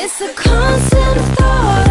It's a constant thought.